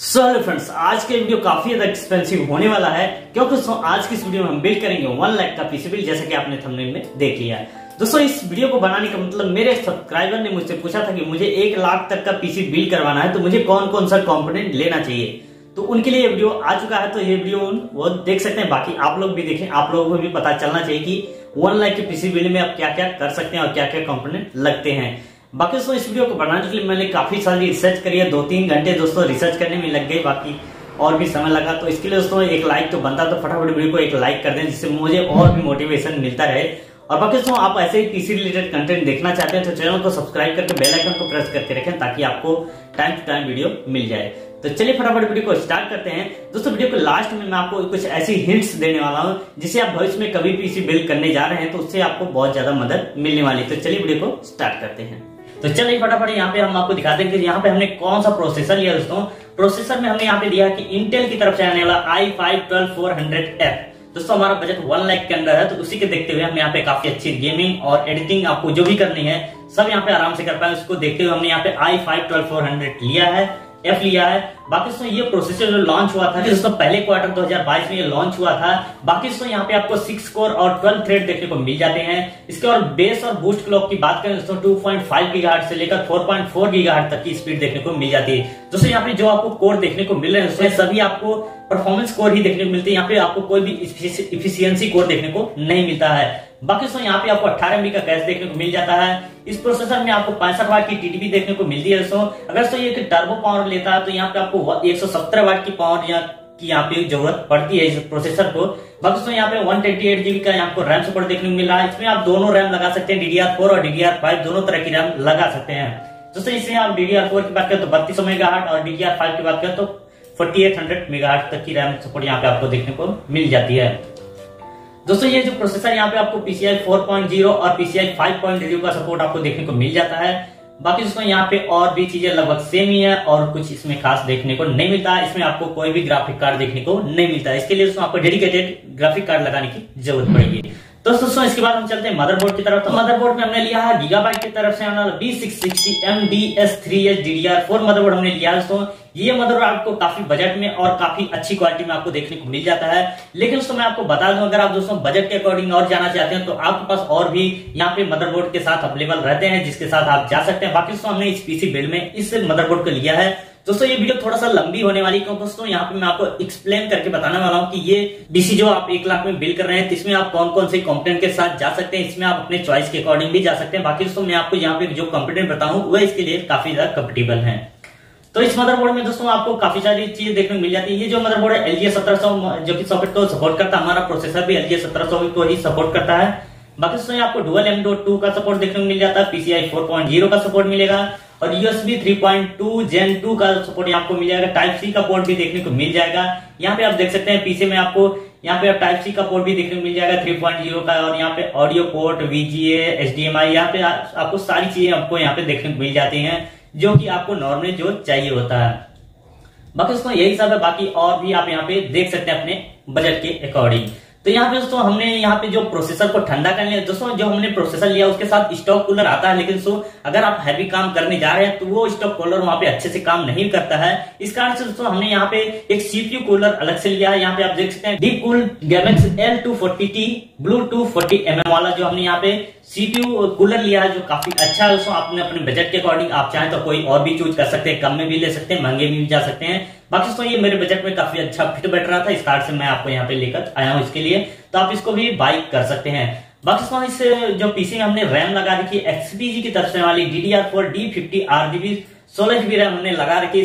So hello friends आज के video काफ़ी ज़्यादा एक्सपेंसिव होने वाला है, क्योंकि दोस्तों आज की इस वीडियो में हम बिल्ड करेंगे वन लाख का पीसी बिल जैसा कि आपने थंबनेल में देख लिया है। दोस्तों, इस वीडियो को बनाने का मतलब मेरे सब्सक्राइबर ने मुझसे पूछा था कि मुझे एक लाख तक का पीसी बिल करवाना है तो मुझे कौन कौन सा कॉम्पोनेंट लेना चाहिए? तो उनके लिए वीडियो आ चुका है तो ये वीडियो वो देख सकते हैं, बाकी आप लोग भी देखें, आप लोगों को भी पता चलना चाहिए कि वन लाख के पीसी बिल में आप क्या क्या कर सकते हैं और क्या क्या कॉम्पोनेंट लगते हैं। बाकी दोस्तों इस वीडियो को बनाने के लिए मैंने काफ़ी सारी रिसर्च करी है दो तीन घंटे दोस्तों रिसर्च करने में लग गए बाकी और भी समय लगा। तो इसके लिए दोस्तों एक लाइक तो बनता तो फटाफट वीडियो को एक लाइक कर दें, जिससे मुझे और भी मोटिवेशन मिलता रहे। और बाकी दोस्तों, आप ऐसे ही पीसी रिलेटेड कंटेंट देखना चाहते हैं तो चैनल को सब्सक्राइब करके बेल आइकन को प्रेस करके रखें, ताकि आपको टाइम टू टाइम वीडियो मिल जाए। तो चलिए फटाफट वीडियो को स्टार्ट करते हैं। दोस्तों, वीडियो को लास्ट में मैं आपको कुछ ऐसी हिंट्स देने वाला हूँ, जिसे आप भविष्य में कभी पीसी बिल्ड करने जा रहे हैं तो उससे आपको बहुत ज़्यादा मदद मिलने वाली। है तो चलिए वीडियो को स्टार्ट करते हैं। तो चलिए फटाफट यहाँ पे हम आपको दिखाते देंगे यहाँ पे हमने कौन सा प्रोसेसर लिया दोस्तों। प्रोसेसर में हमने यहाँ पे दिया कि इंटेल की तरफ़ से आने वाला I five twelve four hundred F दोस्तों, हमारा बजट वन लाख के अंदर है तो उसी के देखते हुए हम यहाँ पे काफ़ी अच्छी गेमिंग और एडिटिंग आपको जो भी करनी है, सब यहाँ पे आराम से कर पाए। उसको देखते हुए हमने यहाँ पे I five twelve four hundred लिया है। एफ़ लिया है। बाकी दोस्तों ये प्रोसेसर जो लॉन्च हुआ था दोस्तों पहले क्वार्टर 2022 में ये लॉन्च हुआ था, बाकी दोस्तों यहाँ पे आपको सिक्स कोर और ट्वेल्व थ्रेड देखने को मिल जाते हैं। इसके और बेस और बूस्ट क्लॉक की बात करें दोस्तों 2.5 पॉइंट फाइव गीगाहर्ट्ज से लेकर 4.4 पॉइंट फोर गीगाहर्ट्ज तक की स्पीड देखने को मिल जाती है। दोस्तों यहाँ पे जो आपको कोर देखने को मिल रहे हैं दोस्तों सभी आपको परफॉर्मेंस कोर ही देखने को मिलती है। यहाँ पे आपको कोई भी इफिशियंसी कोर देखने को नहीं मिलता है। बाकी दोस्तों यहाँ पे आपको अठारह एमबी का कैश देखने को मिल जाता है। इस प्रोसेसर में आपको पैंसठ वाट की टीडीपी देखने को मिलती है दोस्तों अगर दोस्तों ये टर्बो पावर लेता है तो यहाँ पे आपको एक सौ सत्तर वाट की पावर यहाँ की यहाँ पे ज़रूरत पड़ती है इस प्रोसेसर को। बाकी दोस्तों यहाँ पे वन ट्वेंटी एट जीबी का यहाँ को रैम सपोर्ट देखने को मिल है। इसमें आप दोनों रैम लगा सकते हैं डीडीआर फोर और डीडीआर फाइव दोनों तरह की रैम लगा सकते हैं। दोस्तों इसमें आप डीडीआर फोर की बात करें तो बत्तीस मेगा और डीडीआर फाइव की बात करें तो फोर्टी एट हंड्रेड मेगा तक की रैम सपोर्ट यहाँ पे आपको देखने को मिल जाती है। दोस्तों, ये जो प्रोसेसर यहाँ पे आपको पीसीआई 4.0 और पीसीआई 5.0 का सपोर्ट आपको देखने को मिल जाता है। बाकी दोस्तों, यहाँ पे और भी चीज़ें लगभग सेम ही है और कुछ इसमें खास देखने को नहीं मिलता। है इसमें आपको कोई भी ग्राफिक कार्ड देखने को नहीं मिलता। इसके लिए दोस्तों, आपको डेडिकेटेड ग्राफिक कार्ड लगाने की ज़रूरत पड़ेगी। तो दोस्तों इसके बाद हम चलते हैं मदरबोर्ड की तरफ़। तो मदरबोर्ड में हमने लिया है गीगाबाइट की तरफ़ से B six sixty M D S three H D D R four motherboard हमने लिया दोस्तों ये मदरबोर्ड आपको काफ़ी बजट में और काफ़ी अच्छी क्वालिटी में आपको देखने को मिल जाता है। लेकिन दोस्तों मैं आपको बता दूँ, अगर आप दोस्तों बजट के अकॉर्डिंग और जाना चाहते हैं तो आपके पास और भी यहाँ पे मदरबोर्ड के साथ अवेलेबल रहते हैं, जिसके साथ आप जा सकते हैं। बाकी दोस्तों हमने इस पीसी बिल्ड में इस मदरबोर्ड को लिया है। दोस्तों, ये वीडियो थोड़ा सा लंबी होने वाली क्योंकि दोस्तों, यहाँ पे मैं आपको एक्सप्लेन करके बताने वाला हूँ कि ये डीसी जो आप एक लाख में बिल कर रहे हैं, इसमें आप कौन कौन से कॉम्पिटेंट के साथ जा सकते हैं, इसमें आप अपने चॉइस के अकॉर्डिंग भी जा सकते हैं। बाकी दोस्तों, मैं आपको यहाँ पे जो कॉम्पिटेंट बताऊँ, वह इसके लिए काफ़ी ज़्यादा कंफर्टेबल है। तो इस मदरबोर्ड में दोस्तों, आपको काफ़ी सारी चीज़ें देखने को मिल जाती है। ये जो मदरबोर्ड है एलजी सत्रह जो कि सॉकेट को सपोर्ट करता है, हमारा प्रोसेसर भी एलजी सत्रह को ही सपोर्ट करता है। बाकी दोस्तों आपको डुअल एम टू का सपोर्ट देखने को मिल जाता है पीसीआई फोर पॉइंट ज़ीरो का सपोर्ट मिलेगा। और यूएसबी 3.2 जेन 2 का सपोर्ट आपको मिल जाएगा। टाइप सी का पोर्ट भी देखने को मिल जाएगा। यहाँ पे आप देख सकते हैं, पीछे में आपको, यहाँ पे आप टाइप सी का पोर्ट भी देखने को मिल जाएगा 3.0 का, और यहाँ पे ऑडियो पोर्ट वीजीए एचडीएमआई यहाँ पे आपको सारी चीज़ें आपको यहाँ पे देखने को मिल जाती है, जो की आपको नॉर्मली जो चाहिए होता है। बाकी उसको यही सब है। बाकी और भी आप यहाँ पे देख सकते हैं अपने बजट के अकॉर्डिंग तो यहाँ पे दोस्तों हमने यहाँ पे जो प्रोसेसर को ठंडा करने दोस्तों जो हमने प्रोसेसर लिया, उसके साथ स्टॉक कूलर आता है, लेकिन दोस्तों अगर आप हैवी काम करने जा रहे हैं तो वो स्टॉक कूलर वहाँ पे अच्छे से काम नहीं करता है। इस कारण से दोस्तों हमने यहाँ पे एक सीपीयू कूलर अलग से लिया है। यहाँ पे आप देख सकते हैं D cool Gammaxx L two forty T blue two forty M वाला जो हमने यहाँ पे सीपीयू कूलर लिया है जो काफ़ी अच्छा है दोस्तों आपने अपने बजट के अकॉर्डिंग आप चाहें तो कोई और भी चूज़ कर सकते हैं, कम में भी ले सकते हैं, महँगे भी जा सकते हैं। बाकी दोस्तों, ये मेरे बजट में काफ़ी अच्छा फिट बैठ रहा था, इस कार्ड से मैं आपको यहाँ पे लेकर आया हूँ इसके लिए तो आप इसको भी बाइक कर सकते हैं। बाकी इस जो पीसी में हमने रैम लगा रखी है एक्सपीजी की तरफ़ से वाली D D R four D fifty R GB सोलह जीबी रैम हमने लगा रखी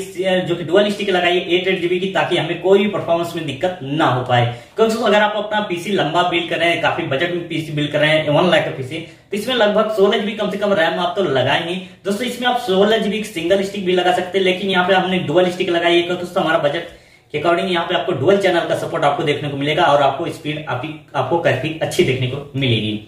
जो कि डुअल स्टिक लगाई एट एट जीबी की, ताकि हमें कोई भी परफॉर्मेंस में दिक्कत ना हो पाए। क्योंकि अगर आप अपना पीसी लंबा बिल्ड कर रहे हैं, काफ़ी बजट में पीसी बिल्ड कर रहे हैं वन लाख का पीसी तो इसमें लगभग सोलह जीबी कम से कम रैम आप तो लगाएँगे। दोस्तों, इसमें आप सोलह जीबी सिंगल स्टिक भी लगा सकते हैं, लेकिन यहाँ पे हमने डुअल स्टिक लगाई है दोस्तों, हमारा बजट के अकॉर्डिंग यहाँ पे आपको डुअल चैनल का सपोर्ट आपको देखने को मिलेगा, और आपको स्पीड आपको काफ़ी अच्छी देखने को मिलेगी।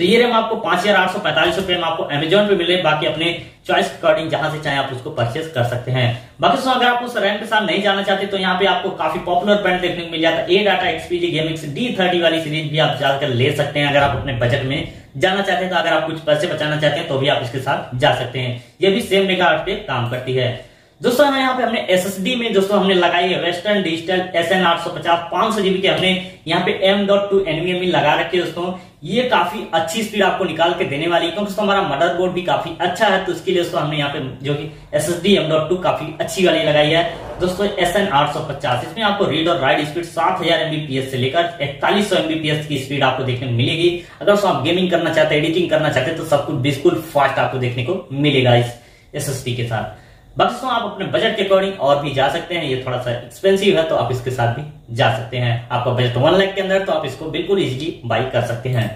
तो ये रैम आपको पाँच हज़ार आठ सौ पैंतालीस रुपए में आपको अमेजोन पे मिले, बाकी अपने चॉइस अकॉर्डिंग जहाँ से चाहे आप उसको परचेस कर सकते हैं। बाकी अगर आप उस रैम के साथ नहीं जाना चाहते तो यहाँ पे आपको काफ़ी पॉपुलर ब्रांड देखने को मिल जाता है। A data XPG Gammix D thirty वाली सीरीज़ भी आप जाकर ले सकते हैं, अगर आप अपने बजट में जाना चाहते हैं तो अगर आप कुछ पैसे बचाना चाहते हैं तो भी आप इसके साथ जा सकते हैं। ये भी सेम मेगा पे काम करती है। दोस्तों यहाँ पे हमने एसएसडी में दोस्तों हमने लगाई है वेस्टर्न डिजिटल एस एन आठ सौ पचास, पाँच सौ जीबी के हमने यहाँ पे एम डॉट टू एनवीएमई लगा रखे दोस्तों। ये काफ़ी अच्छी स्पीड आपको निकाल के देने वाली है, क्योंकि दोस्तों हमारा मदरबोर्ड भी काफ़ी अच्छा है तो उसके लिए दोस्तों हमने यहाँ पे जो कि S S D M dot two काफ़ी अच्छी वाली लगाई है। दोस्तों एस एन आठ सौ पचास, इसमें आपको रीड और राइट स्पीड सात हज़ार एमबीपीएस से लेकर इकतालीस सौ एमबीपीएस की स्पीड आपको देखने को मिलेगी। अगर दोस्तों आप गेमिंग करना चाहते हैं एडिटिंग करना चाहते हैं तो सब कुछ बिल्कुल फास्ट आपको देखने को मिलेगा इस एस के साथ। बाकी आप अपने बजट के अकॉर्डिंग और भी जा सकते हैं। ये थोड़ा सा एक्सपेंसिव है तो आप इसके साथ भी जा सकते हैं। आपका बजट वन लाख के अंदर तो आप इसको बिल्कुल इजीली बाई कर सकते हैं।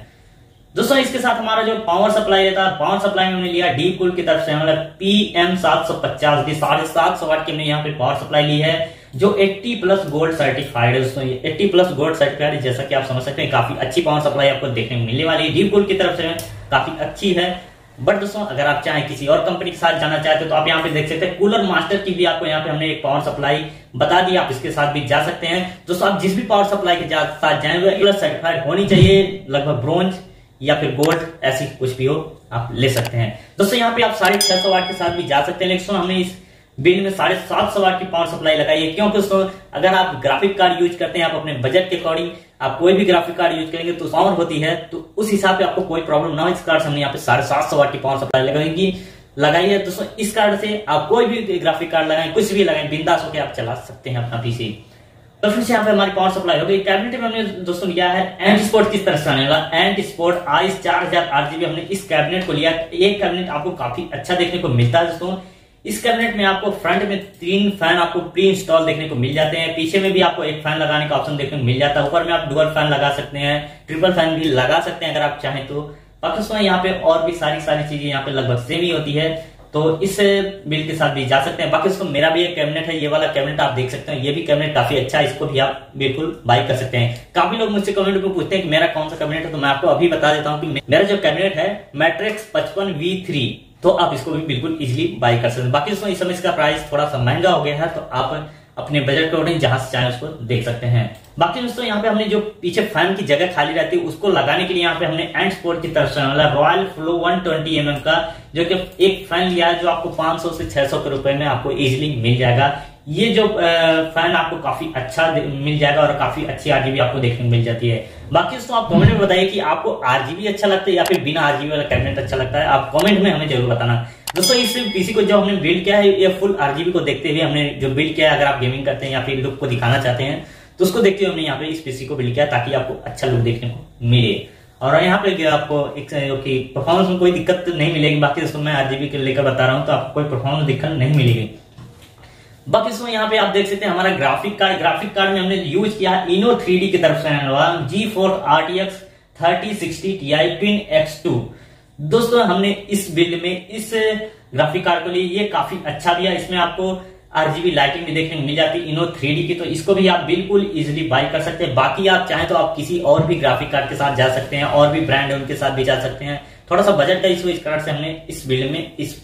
दोस्तों, इसके साथ हमारा जो पावर सप्लाई रहता है पावर सप्लाई में हमने लिया डी कुल की तरफ़ से। मतलब पी एम सात सौ पचास दी साढ़े सात सौ वाट की हमने यहाँ पे पावर सप्लाई ली है, जो 80 प्लस गोल्ड सर्टिफाइड है दोस्तों। ये 80 प्लस गोल्ड सर्टिफाइड जैसा कि आप समझ सकते हैं, काफ़ी अच्छी पावर सप्लाई आपको देखने को मिलने वाली है। डी कुल की तरफ़ से काफ़ी अच्छी है। बट दोस्तों, अगर आप चाहें किसी और कंपनी के साथ जाना चाहते हो तो आप यहाँ पे देख सकते हैं कूलर मास्टर की भी आपको यहाँ पे हमने एक पावर सप्लाई बता दी। आप इसके साथ भी जा सकते हैं। दोस्तों, आप जिस भी पावर सप्लाई के साथ जाए, वो सर्टिफाइड होनी चाहिए। लगभग ब्रोंज या फिर गोल्ड ऐसी कुछ भी हो, आप ले सकते हैं। दोस्तों, यहाँ पे आप साढ़े छह सौ के साथ भी जा सकते हैं। लेकिन हमने इस बिल में साढ़े सात सौ वाट की पावर सप्लाई लगाई है क्योंकि दोस्तों अगर आप ग्राफिक कार्ड यूज़ करते हैं, आप अपने बजट के अकॉर्डिंग आप कोई भी ग्राफिक कार्ड यूज़ करेंगे तो पावर होती है तो उस हिसाब से आपको कोई प्रॉब्लम ना इस कार्ड से हमने यहाँ पे साढ़े सात सौ वाट की पावर सप्लाई लगाएँगी। लगाई है दोस्तों, इस कार्ड से आप कोई भी ग्राफिक कार्ड लगाए, कुछ भी लगाए, बिंदास होकर आप चला सकते हैं अपना पीसी तो फिर से यहाँ पे हमारी पावर सप्लाई हो गई। कैबिनेट में हमने, दोस्तों, लिया है एंड स्पोर्ट किस तरह से आने वाला? एंड स्पोर्ट आइस चार हज़ार आठ जीबी हमने इस कैबिनेट को लिया। ये कैबिनेट आपको काफ़ी अच्छा देखने को मिलता है, दोस्तों। इस कैबिनेट में आपको फ्रंट में तीन फ़ैन आपको प्री इंस्टॉल देखने को मिल जाते हैं। पीछे में भी आपको एक फ़ैन लगाने का ऑप्शन देखने को मिल जाता है। ऊपर में आप डुअल फ़ैन लगा सकते हैं ट्रिपल फ़ैन भी लगा सकते हैं अगर आप चाहें तो। बाकी यहाँ पे और भी सारी सारी चीज़ें यहाँ पे लगभग सेम ही होती है। तो इस बिल के साथ भी जा सकते हैं। बाकी उसको मेरा भी एक कैबिनेट है, ये वाला कैबिनेट आप देख सकते हैं। ये भी कैबिनेट काफ़ी अच्छा है, इसको भी आप बिल्कुल बाई कर सकते हैं। काफ़ी लोग मुझसे कमेंट में पूछते हैं कि मेरा कौन सा कैबिनेट है तो मैं आपको अभी बता देता हूँ कि मेरा जो कैबिनेट है मैट्रिक्स पचपन वी थ्री तो आप इसको भी बिल्कुल इजिली बाई कर सकते हैं। बाकी दोस्तों इस समय इसका प्राइस थोड़ा सा महँगा हो गया है तो आप अपने बजट के अकॉर्डिंग जहाँ से चाहे उसको देख सकते हैं। बाकी दोस्तों, यहाँ पे हमने जो पीछे फ़ैन की जगह खाली रहती है, उसको लगाने के लिए यहाँ पे हमने एंड स्पोर्ट की तरफ़ से मतलब रॉयल फ्लो 120 ट्वेंटी mm का, जो कि एक फ़ैन लिया है, जो आपको 500 से 600 के रुपए में आपको इजिली मिल जाएगा। ये जो फ़ैन आपको काफ़ी अच्छा मिल जाएगा और काफ़ी अच्छी आगे भी आपको देखने को मिल जाती है। बाकी दोस्तों, आप कमेंट में बताइए कि आपको आरजीबी अच्छा लगता है या फिर बिना आरजीबी वाला कैबिनेट अच्छा लगता है। आप कमेंट में हमें ज़रूर बताना। दोस्तों, इस पीसी को जो हमने बिल्ड किया है, ये फुल आरजीबी को देखते हुए हमने जो बिल्ड किया है, अगर आप गेमिंग करते हैं या फिर लुक को दिखाना चाहते हैं तो उसको देखते हुए हमने यहाँ पे इस पीसी को बिल्ड किया ताकि आपको अच्छा लुक देखने को मिले। और यहाँ पे आपको एक परफॉर्मेंस में कोई दिक्कत नहीं मिलेगी, बाकी दोस्तों, मैं आरजीबी के लेकर बता रहा हूँ तो आपको कोई परफॉर्मेंस दिक्कत नहीं मिलेगी। बाकी इसमें यहाँ पे आप देख सकते हैं हमारा ग्राफिक कार्ड ग्राफिक कार्ड में हमने यूज़ किया इनो थ्री की तरफ़ से G four R T X thirty sixty T I pin X two दोस्तों, हमने इस बिल्ड में इस ग्राफिक कार्ड को लिए ये काफ़ी अच्छा दिया। इसमें आपको आरजीबी लाइटिंग भी देखने को मिल जाती है इनो थ्री की। तो इसको भी आप बिल्कुल इजिली बाई कर सकते हैं। बाकी आप चाहें तो आप किसी और भी ग्राफिक कार्ड के साथ जा सकते हैं, और भी ब्रांड है उनके साथ भी जा सकते हैं। थोड़ा सा बजट का इस कार्ड से हमने इस बिल्ड में इस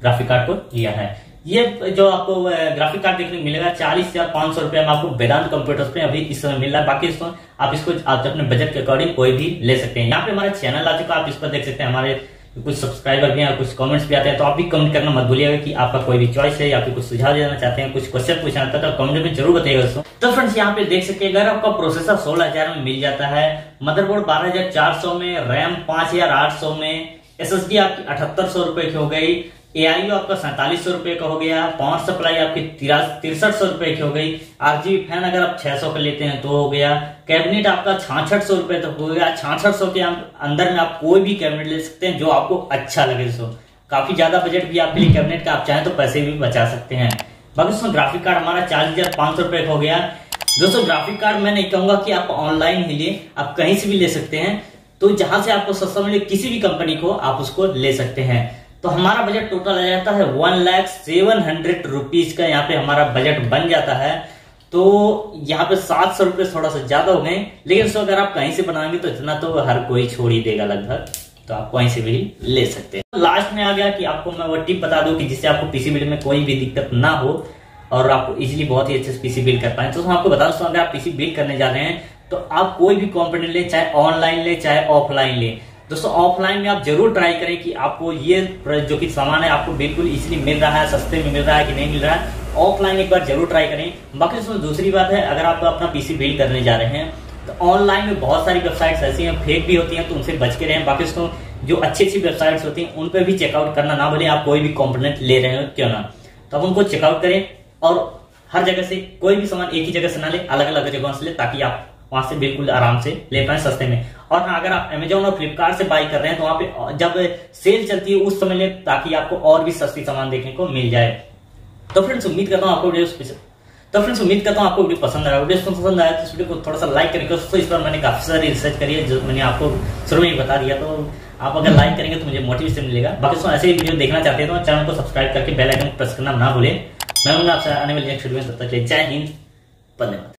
ग्राफिक कार्ड को लिया है। ये जो आपको ग्राफिक कार्ड देखने को मिलेगा, चालीस हज़ार पाँच सौ रुपए में आपको वेदांत कंप्यूटर्स पे अभी इस समय मिल रहा है। बाकी इसको आप इसको आप अपने बजट के अकॉर्डिंग कोई भी ले सकते हैं। यहाँ पे हमारा चैनल आ चुका आप इस पर देख सकते हैं। हमारे कुछ सब्सक्राइबर भी हैं, कुछ कमेंट्स भी आते हैं तो आप भी कमेंट करना मत भूलिएगा कि आपका कोई भी चॉइस है या फिर कुछ सुझाव देना चाहते हैं, कुछ क्वेश्चन पूछना चाहते हैं तो कमेंट में ज़रूर बताइएगा दोस्तों। तो फ्रेंड्स यहाँ पे देख सकते अगर आपका प्रोसेसर सोलह हज़ार में मिल जाता है मदरबोर्ड बारह हज़ार चार सौ में रैम पाँच हज़ार आठ सौ में एस एस डी आपकी अठहत्तर सौ रुपए की हो गई एआईयू आपका सैंतालीस सौ रुपए का हो गया पावर सप्लाई आपकी तिरसठ सौ रुपए की हो गई। आरजीबी फ़ैन अगर आप छह सौ का लेते हैं तो हो गया। कैबिनेट आपका छाछठ सौ रुपए तक हो गया। छाछठ सौ के अंदर में आप कोई भी कैबिनेट ले सकते हैं जो आपको अच्छा लगे सो। काफ़ी ज़्यादा बजट भी आपके लिए कैबिनेट का आप चाहें तो पैसे भी बचा सकते हैं। बाकी उसमें ग्राफिक कार्ड हमारा चालीस हज़ार पाँच सौ रुपए का हो गया। दोस्तों, ग्राफिक कार्ड मैं नहीं कहूँगा कि आप ऑनलाइन ही ले, आप कहीं से भी ले सकते हैं। तो जहाँ से आपको सस्ता मिले, किसी भी कंपनी को आप उसको ले सकते हैं। तो हमारा बजट टोटल आ जाता है one lakh seven hundred rupees का यहाँ पे हमारा बजट बन जाता है। तो यहाँ पे सात सौ रुपए थोड़ा सा ज़्यादा हो गए। लेकिन सो अगर आप कहीं से बनाएँगे तो इतना तो हर कोई छोड़ ही देगा लगभग। तो आप कहीं से भी ले सकते हैं। लास्ट में आ गया कि आपको मैं वो टिप बता दूँ कि जिससे आपको पीसी बिल्ड में कोई भी दिक्कत ना हो और आपको इजिली बहुत ही अच्छे से पीसी बिल्ड कर पाए। तो आपको बता दूँ, अगर आप पीसी बिल्ड करने जा रहे हैं तो आप कोई भी कॉम्पोनेंट ले, चाहे ऑनलाइन ले, चाहे ऑफलाइन ले दोस्तों ऑफलाइन में आप ज़रूर ट्राई करें कि आपको ये जो कि सामान है, आपको बिल्कुल इजीली मिल रहा है, सस्ते में मिल रहा है कि नहीं मिल रहा है ऑफलाइन एक बार ज़रूर ट्राई करें। बाकी दोस्तों, दूसरी बात है, अगर आप अपना पीसी बिल्ड करने जा रहे हैं तो ऑनलाइन में बहुत सारी वेबसाइट्स ऐसी हैं फेक भी होती हैं तो उनसे बच के रहें। बाकी दोस्तों, जो अच्छी अच्छी वेबसाइट्स होती हैं, उन पर भी चेकआउट करना ना बोले आप कोई भी कॉम्पोनेंट ले रहे हो, क्यों ना? तो आप उनको चेकआउट करें और हर जगह से कोई भी सामान एक ही जगह से ना ले अलग अलग जगह से ले, ताकि आप वहाँ से बिल्कुल आराम से ले पाए सस्ते में। और हाँ अगर आप अमेजोन और फ्लिपकार्ट से बाई कर रहे हैं तो वहाँ पे जब सेल चलती है उस समय ले ताकि आपको और भी सस्ती सामान देखने को मिल जाए। तो फ्रेंड्स उम्मीद करता हूँ आपको वीडियो तो फ्रेंड्स उम्मीद करता हूँ आपको वीडियो पसंद आया। वीडियो पसंद आया तो इस वीडियो को थोड़ा सा लाइक करेंगे तो इस पर मैंने काफ़ी सारी रिसर्च करी है, जो मैंने आपको शुरू में ही बता दिया। तो आप अगर लाइक करेंगे तो मुझे मोटिवेशन मिलेगा। बाकी दोस्तों, ऐसे ही वीडियो देखना चाहते हैं तो चैनल को सब्सक्राइब करके बेल आइकन प्रेस करना ना भूले। मैं आपसे आने वाली नेक्स्ट वीडियो में, तब तक जय हिंद धन्यवाद